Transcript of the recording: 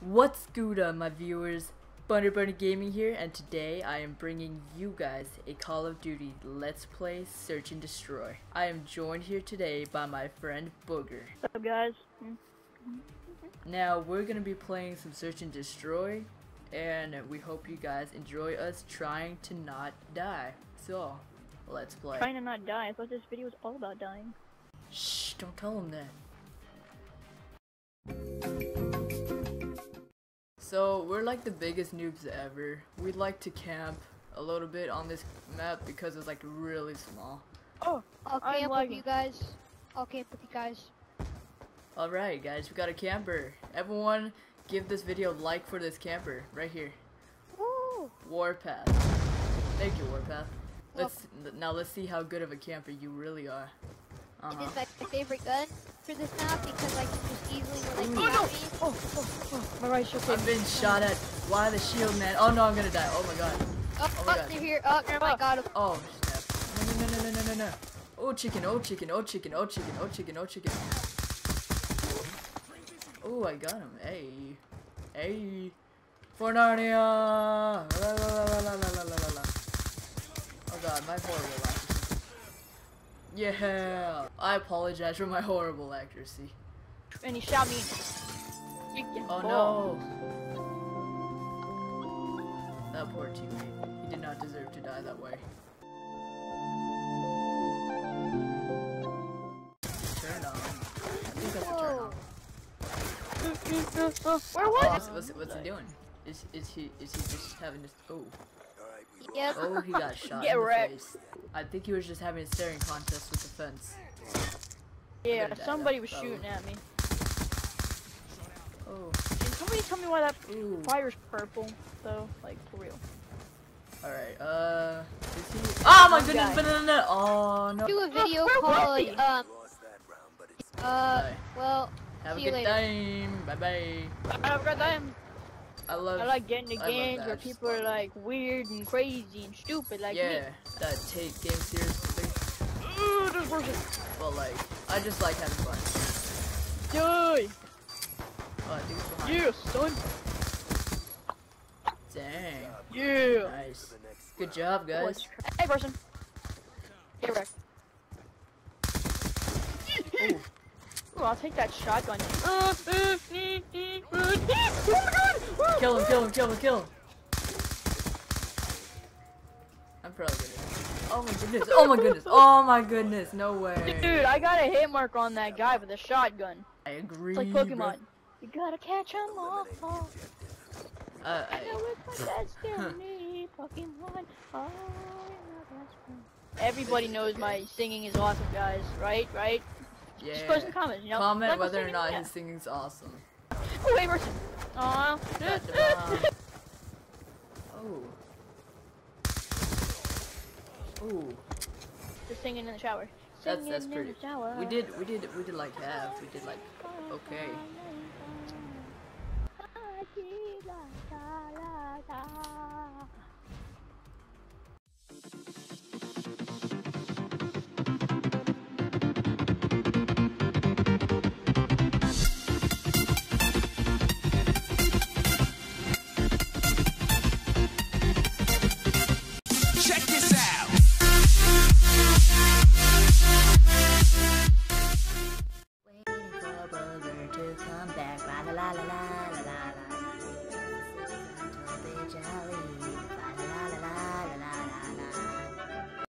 What's good on my viewers? Butter Bunny Gaming here and today I am bringing you guys a Call of Duty Let's Play Search and Destroy. I am joined here today by my friend Booger. What's up, guys? Now we're gonna be playing some Search and Destroy and we hope you guys enjoy us trying to not die. So, let's play. Trying to not die. I thought this video was all about dying. Shh, don't tell him that. So, we're like the biggest noobs ever. We like to camp a little bit on this map because it's like really small. Oh, I'll I'm camp with lagging. you guys. I'll camp with you guys. Alright guys, we got a camper. Everyone give this video a like for this camper right here. Woo! Warpath. Thank you, Warpath. Let's now let's see how good of a camper you really are. Uh -huh. It is my favorite gun for this map because I can just easily like oh, no. oh, oh, oh, my right shoulder. I've been shot at. Why the shield, man? Oh no, I'm gonna die. Oh my god. Oh, oh my god. they're here. Oh, oh my god. Oh snap. No, no, no, no, no, no, no. Oh chicken, oh chicken, oh chicken, oh chicken, oh chicken, oh chicken. Oh, I got him. Hey, hey. For Narnia! La, la, la, la, la, la, la, la. Oh god, my poor little yeah. I apologize for my horrible accuracy. And he shot me. Oh ball. no. That poor teammate. He did not deserve to die that way. Turn on. I think that's a turn on. Where was What's, what's, what's he doing? Is, is he is he just having this? Oh, Yep. oh, he got shot Get in the wrecked. face. I think he was just having a staring contest with the fence. Yeah, somebody was probably. shooting at me. Oh, Can somebody tell me why that ooh. fire's purple, though? Like, for real. All right. Uh, is he? Oh my goodness! guy. Banana! Oh no. Do a video called um uh well Have a good later. time. Bye bye. Have a good them. I love. I like getting love games where people are like weird and crazy and stupid like me. yeah, that take game seriously. Ooh, this person. Well, like, I just like having fun. Die! Oh, I think it's behind. Yeah, son! Dang. Yeah! Nice. Good job, guys. Hey, person! Get wrecked. Ooh. Ooh, I'll take that shotgun. Oh my god! Kill him, kill him, kill him, kill him. I'm probably gonna. Oh my goodness. Oh my goodness. Oh my goodness. No way. Dude, I got a hit mark on that guy with a shotgun. I agree. It's like bro. Pokemon. You gotta catch 'em all. Uh, I, Know it's my destiny, Pokemon. Oh, my best. Everybody knows my singing is awesome, guys. Right? Right? Just post in the comments, you know? Comment Like whether or not Yeah. his singing's awesome. Oh, hey, person. Aw. Got. Oh. Ooh. Just singing in the shower. That's Singing that's in pretty. We did we did we did like half. We did like okay.